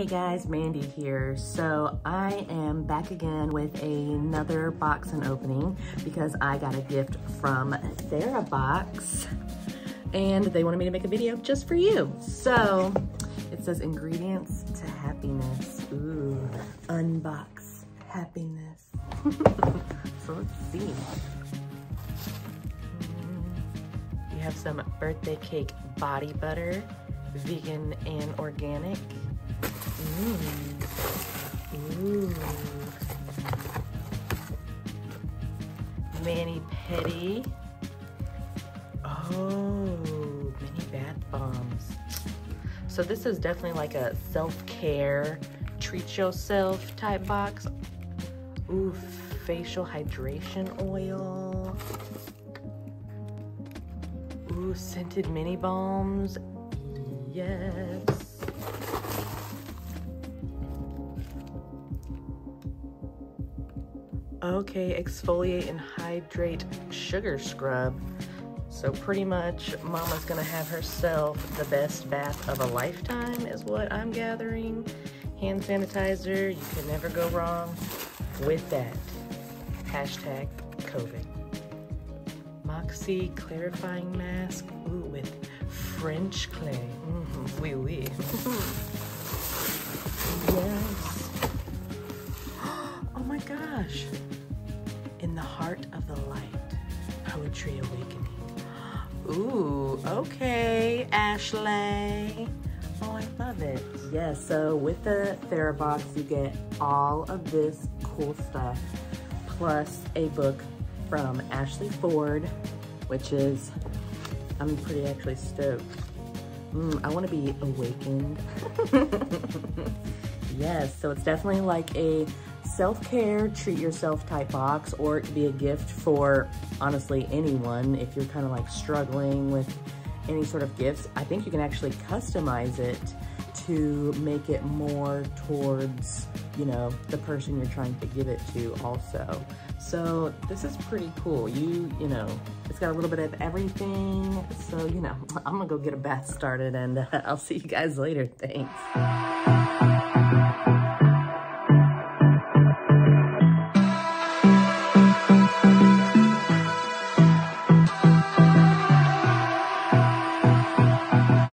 Hey guys, Mandy here. So I am back again with another box and opening because I got a gift from TheraBox and they wanted me to make a video just for you. So it says ingredients to happiness. Ooh, unbox happiness. so let's see. Mm-hmm. You have some birthday cake body butter, vegan and organic. Ooh. Mani Pedi. Oh, mini bath bombs. So this is definitely like a self-care, treat yourself type box. Ooh, facial hydration oil. Ooh, scented mini balms. Yes. Okay, exfoliate and hydrate sugar scrub. So pretty much mama's gonna have herself the best bath of a lifetime is what I'm gathering. Hand sanitizer, you can never go wrong with that. Hashtag COVID. Moxie clarifying mask, ooh, with French clay. Mm -hmm. Oui, oui. the heart of the light, poetry awakening. Ooh, okay, Ashley. Oh, I love it. Yes, yeah, so with the TheraBox, you get all of this cool stuff, plus a book from Ashley Ford, which is, I'm pretty actually stoked. Mm, I want to be awakened. yes, so it's definitely like a self-care, treat yourself type box, or it could be a gift for honestly anyone if you're kind of like struggling with any sort of gifts. I think you can actually customize it to make it more towards, you know, the person you're trying to give it to also. So this is pretty cool. You, you know, it's got a little bit of everything. So, you know, I'm gonna go get a bath started and uh, I'll see you guys later. Thanks.